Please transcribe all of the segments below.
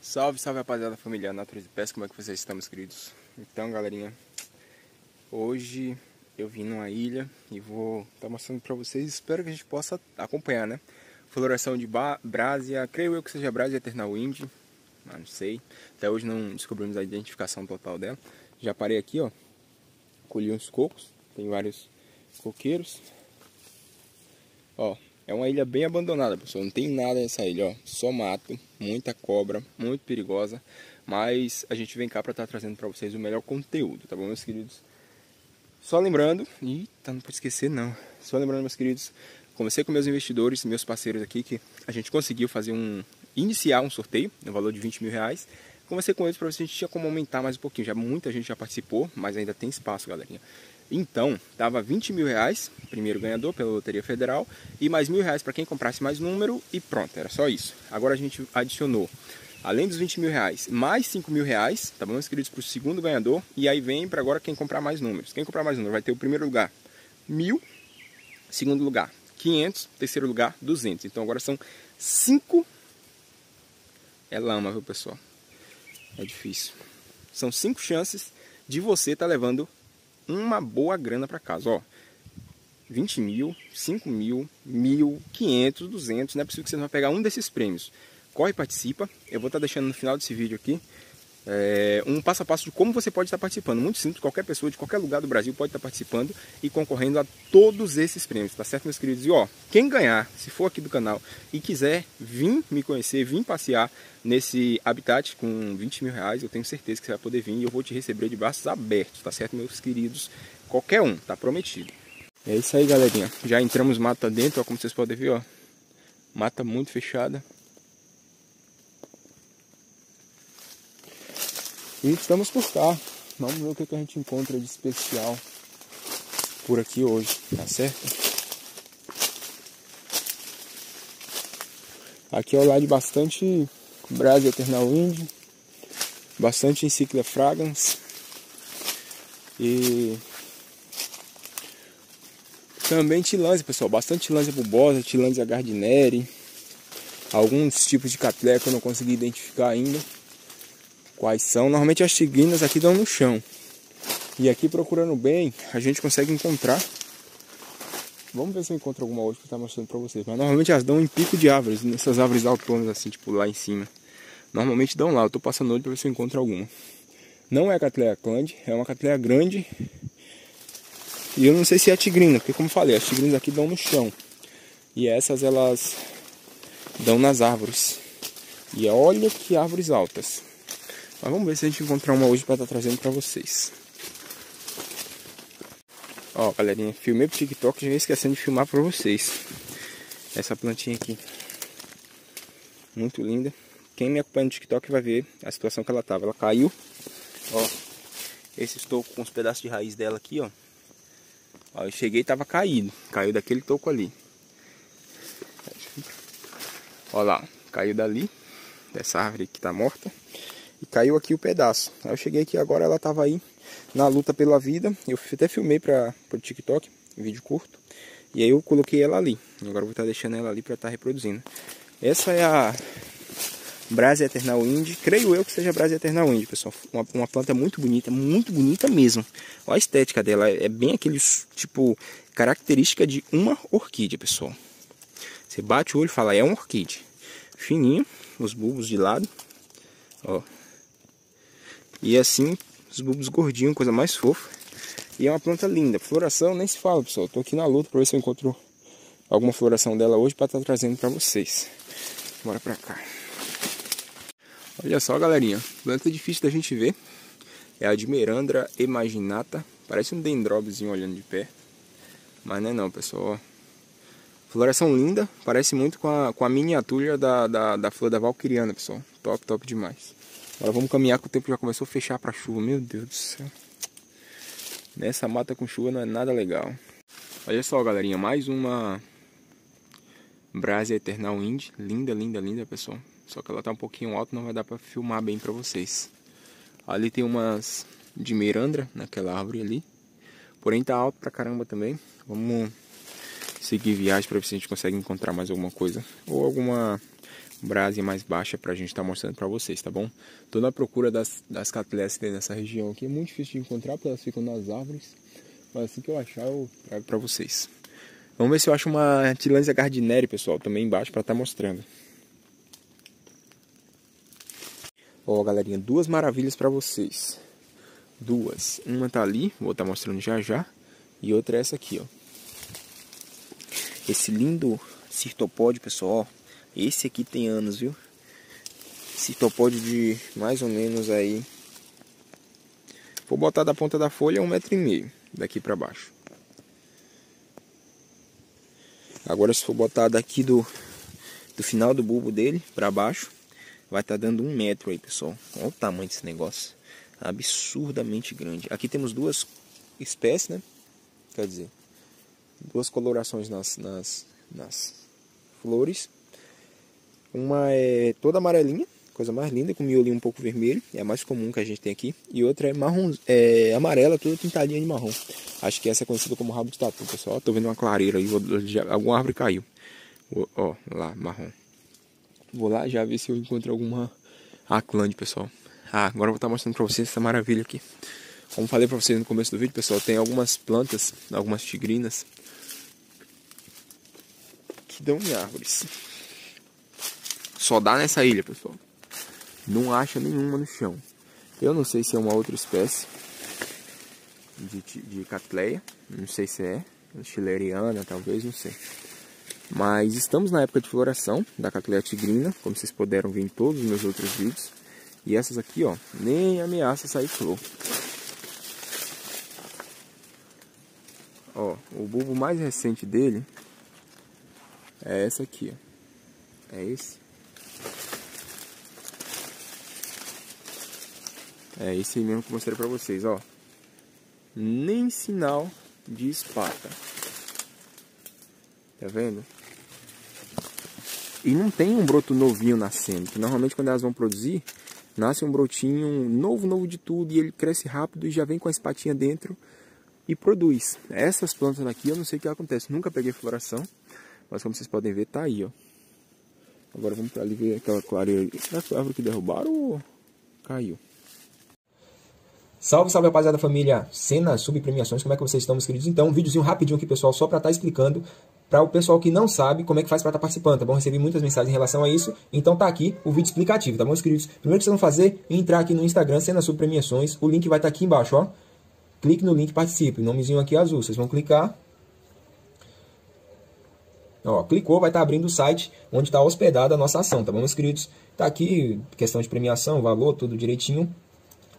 Salve, salve rapaziada familiar, natureza e pesca, como é que vocês estão, meus queridos? Então, galerinha, hoje eu vim numa ilha e vou estar tá mostrando pra vocês, espero que a gente possa acompanhar, né? Floração de Brásia, creio eu que seja Brásia Eternal Wind, não sei, até hoje não descobrimos a identificação total dela. Já parei aqui, ó, colhi uns cocos, tem vários coqueiros, ó, é uma ilha bem abandonada, pessoal. Não tem nada nessa ilha, ó. Só mato, muita cobra, muito perigosa. Mas a gente vem cá para estar tá trazendo para vocês o melhor conteúdo, tá bom, meus queridos? Só lembrando, e tá, não pode esquecer não. Só lembrando, meus queridos, conversei com meus investidores, meus parceiros aqui, que a gente conseguiu fazer um. iniciar um sorteio no valor de 20 mil reais. Conversei com eles para ver se a gente tinha como aumentar mais um pouquinho. Já muita gente já participou, mas ainda tem espaço, galerinha. Então, dava 20 mil reais, primeiro ganhador pela Loteria Federal, e mais mil reais para quem comprasse mais número, e pronto, era só isso. Agora a gente adicionou, além dos 20 mil reais, mais 5 mil reais, tá bom, inscritos para o segundo ganhador, e aí vem para agora quem comprar mais números. Quem comprar mais números vai ter o primeiro lugar, mil, segundo lugar, 500, terceiro lugar, 200. Então agora são 5, é lama, viu pessoal? É difícil. São 5 chances de você estar tá levando uma boa grana para casa, ó. 20 mil, 5 mil, mil, 500, 200, não é possível que você não vai pegar um desses prêmios. Corre e participa, eu vou estar tá deixando no final desse vídeo aqui é, um passo a passo de como você pode estar participando. Muito simples, qualquer pessoa de qualquer lugar do Brasil pode estar participando e concorrendo a todos esses prêmios, tá certo, meus queridos? E ó, quem ganhar, se for aqui do canal e quiser vir me conhecer, vir passear nesse habitat com 20 mil reais, eu tenho certeza que você vai poder vir e eu vou te receber de braços abertos, tá certo, meus queridos? Qualquer um, tá prometido. É isso aí, galerinha. Já entramos mata dentro, ó, como vocês podem ver, ó. Mata muito fechada. E estamos por cá. Vamos ver o que, que a gente encontra de especial por aqui hoje, tá certo? Aqui é o lado de bastante Brasil Eternal Wind, bastante Encyclia Fragrance e também tilânsia, pessoal, bastante tilânsia bulbosa, tilânsia gardineri, alguns tipos de catlé que eu não consegui identificar ainda quais são. Normalmente as tigrinas aqui dão no chão. E aqui procurando bem, a gente consegue encontrar. Vamos ver se eu encontro alguma hoje que eu estar mostrando para vocês. Mas normalmente elas dão em pico de árvores, nessas árvores autônomas assim, tipo lá em cima. Normalmente dão lá, eu estou passando olho para ver se eu encontro alguma. Não é a catleia clande, é uma catleia grande. E eu não sei se é a tigrina, porque como falei, as tigrinas aqui dão no chão. E essas elas dão nas árvores. E olha que árvores altas. Mas vamos ver se a gente encontrar uma hoje para estar tá trazendo para vocês. Ó, galerinha, filmei pro TikTok e já esquecendo de filmar para vocês. Essa plantinha aqui. Muito linda. Quem me acompanha no TikTok vai ver a situação que ela tava. Ela caiu. Ó, esse toco com os pedaços de raiz dela aqui, ó. Ó, eu cheguei e tava caído. Caiu daquele toco ali. Ó lá, caiu dali. Dessa árvore que tá morta caiu aqui o pedaço. Aí eu cheguei aqui agora, ela tava aí na luta pela vida. Eu até filmei para o TikTok, vídeo curto. E aí eu coloquei ela ali. Agora eu vou estar tá deixando ela ali para estar tá reproduzindo. Essa é a Brasa Eternal Wind. Creio eu que seja Brasa Eternal Wind, pessoal. Uma, uma, planta muito bonita, muito bonita mesmo. Olha a estética dela. É bem aquele tipo característica de uma orquídea, pessoal. Você bate o olho e fala, é uma orquídea. Fininho, os bulbos de lado. Ó, e assim, os bulbos gordinhos, coisa mais fofa. E é uma planta linda. Floração nem se fala, pessoal. Tô aqui na luta para ver se eu encontro alguma floração dela hoje para estar tá trazendo para vocês. Bora pra cá. Olha só, galerinha. Planta difícil da gente ver. É a Admirandra imaginata. Parece um dendróbiozinho olhando de pé. Mas não é não, pessoal. Floração linda. Parece muito com a, com a miniatura da, da, da flor da valquiriana, pessoal. Top, top demais. Agora vamos caminhar que o tempo já começou a fechar para chuva. Meu Deus do céu. Nessa mata com chuva não é nada legal. Olha só, galerinha. Mais uma Brasia Eternal Wind. Linda, linda, linda, pessoal. Só que ela tá um pouquinho alta, não vai dar para filmar bem para vocês. Ali tem umas de Mirandra, naquela árvore ali. Porém tá alto pra caramba também. Vamos seguir viagem para ver se a gente consegue encontrar mais alguma coisa. Ou alguma brasa mais baixa pra gente estar tá mostrando pra vocês, tá bom? Tô na procura das, das catleas nessa região aqui, é muito difícil de encontrar porque elas ficam nas árvores, mas assim que eu achar eu trago pra vocês. Vamos ver se eu acho uma Tillandsia gardineri, pessoal, também embaixo pra estar tá mostrando. Ó, galerinha, duas maravilhas pra vocês. Duas. Uma tá ali, vou estar tá mostrando já já, e outra é essa aqui, ó. Esse lindo cirtopódio, pessoal, ó esse aqui tem anos, viu? Citopódio de mais ou menos aí. Vou botar da ponta da folha um metro e meio daqui para baixo. Agora se for botar daqui do, do final do bulbo dele para baixo, vai estar tá dando um metro aí, pessoal. Olha o tamanho desse negócio. Absurdamente grande. Aqui temos duas espécies, né? Quer dizer, duas colorações nas, nas, nas flores. Uma é toda amarelinha, coisa mais linda, com miolinho um pouco vermelho, é a mais comum que a gente tem aqui. E outra é marrom, é amarela, toda pintadinha de marrom. Acho que essa é conhecida como rabo de tatu, pessoal. Tô vendo uma clareira aí, alguma árvore caiu. Ó, lá, marrom. Vou lá já ver se eu encontro alguma aclande, pessoal. Ah, agora eu vou estar mostrando pra vocês essa maravilha aqui. Como falei pra vocês no começo do vídeo, pessoal, tem algumas plantas, algumas tigrinas que dão em árvores. Só dá nessa ilha, pessoal. Não acha nenhuma no chão. Eu não sei se é uma outra espécie de, de catleia. Não sei se é. Chileriana, talvez, não sei. Mas estamos na época de floração da catleia tigrina, como vocês puderam ver em todos os meus outros vídeos. E essas aqui, ó, nem ameaça sair flor. Ó, o bulbo mais recente dele é essa aqui, ó. É esse. É esse aí mesmo que eu mostrei pra vocês, ó. Nem sinal de espata. Tá vendo? E não tem um broto novinho nascendo, que normalmente quando elas vão produzir, nasce um brotinho novo, novo de tudo, e ele cresce rápido e já vem com a espatinha dentro e produz. Essas plantas aqui eu não sei o que acontece, nunca peguei floração, mas como vocês podem ver, tá aí, ó. Agora vamos ali ver aquela clareira. Será que foi a árvore que derrubaram ou caiu? Salve, salve rapaziada família, cenas, subpremiações, como é que vocês estão, meus queridos? Então, um videozinho rapidinho aqui, pessoal, só para estar tá explicando para o pessoal que não sabe como é que faz para estar tá participando, tá bom? Recebi muitas mensagens em relação a isso, então tá aqui o vídeo explicativo, tá bom, meus queridos? Primeiro que vocês vão fazer é entrar aqui no Instagram, cenas subpremiações, o link vai estar tá aqui embaixo, ó. Clique no link participe, nomezinho aqui azul, vocês vão clicar. Ó, clicou, vai estar tá abrindo o site onde está hospedada a nossa ação, tá bom, meus queridos? Tá aqui questão de premiação, valor, tudo direitinho.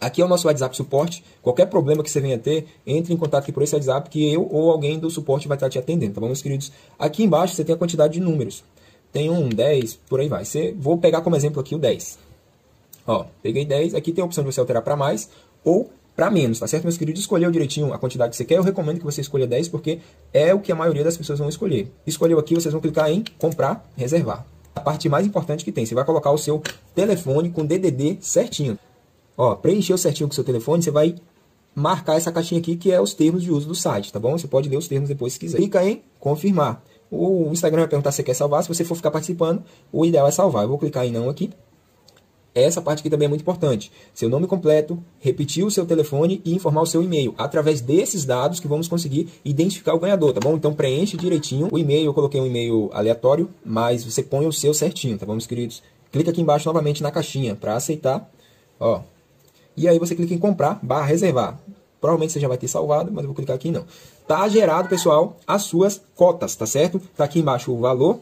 Aqui é o nosso WhatsApp suporte. Qualquer problema que você venha ter, entre em contato aqui por esse WhatsApp que eu ou alguém do suporte vai estar te atendendo, tá bom, meus queridos? Aqui embaixo você tem a quantidade de números. Tem um, 10, por aí vai. Você, vou pegar como exemplo aqui o 10. Ó, peguei 10. Aqui tem a opção de você alterar para mais ou para menos, tá certo, meus queridos? Escolheu direitinho a quantidade que você quer. Eu recomendo que você escolha 10 porque é o que a maioria das pessoas vão escolher. Escolheu aqui, vocês vão clicar em comprar, reservar. A parte mais importante que tem, você vai colocar o seu telefone com DDD certinho. Ó, preencheu certinho com o seu telefone, você vai marcar essa caixinha aqui que é os termos de uso do site, tá bom? Você pode ler os termos depois se quiser. Clica em confirmar. O Instagram vai perguntar se você quer salvar. Se você for ficar participando, o ideal é salvar. Eu vou clicar em não aqui. Essa parte aqui também é muito importante. Seu nome completo, repetir o seu telefone e informar o seu e-mail. Através desses dados que vamos conseguir identificar o ganhador, tá bom? Então preenche direitinho o e-mail. Eu coloquei um e-mail aleatório, mas você põe o seu certinho, tá bom, meus queridos? Clica aqui embaixo novamente na caixinha para aceitar. Ó, e aí você clica em comprar, barra reservar. Provavelmente você já vai ter salvado, mas eu vou clicar aqui não. Tá gerado, pessoal, as suas cotas, tá certo? Tá aqui embaixo o valor,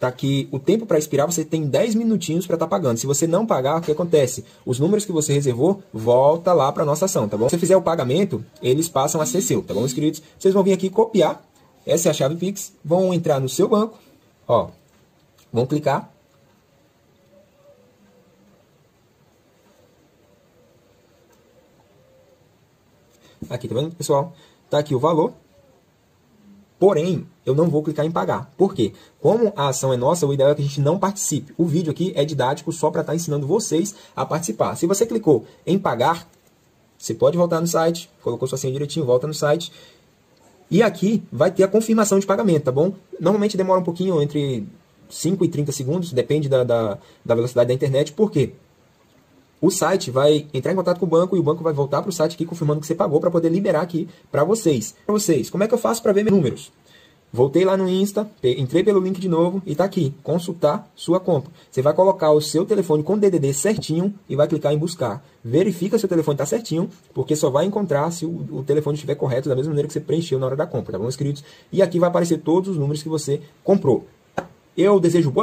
tá aqui o tempo para expirar, você tem 10 minutinhos para estar tá pagando. Se você não pagar, o que acontece? Os números que você reservou, volta lá para nossa ação, tá bom? Se você fizer o pagamento, eles passam a ser seu, tá bom, queridos? Vocês vão vir aqui copiar, essa é a chave Pix, vão entrar no seu banco, ó, vão clicar Aqui, tá vendo, pessoal? Tá aqui o valor. Porém, eu não vou clicar em pagar. Por quê? Como a ação é nossa, o ideal é que a gente não participe. O vídeo aqui é didático só para estar tá ensinando vocês a participar. Se você clicou em pagar, você pode voltar no site, colocou sua senha direitinho, volta no site. E aqui vai ter a confirmação de pagamento, tá bom? Normalmente demora um pouquinho, entre 5 e 30 segundos, depende da, da, da velocidade da internet. Por quê? O site vai entrar em contato com o banco e o banco vai voltar para o site aqui confirmando que você pagou para poder liberar aqui para vocês. Para vocês, como é que eu faço para ver meus números? Voltei lá no Insta, entrei pelo link de novo e está aqui, consultar sua compra. Você vai colocar o seu telefone com DDD certinho e vai clicar em buscar. Verifica se o telefone está certinho, porque só vai encontrar se o, o, telefone estiver correto da mesma maneira que você preencheu na hora da compra, tá bom, inscritos? E aqui vai aparecer todos os números que você comprou. Eu desejo boa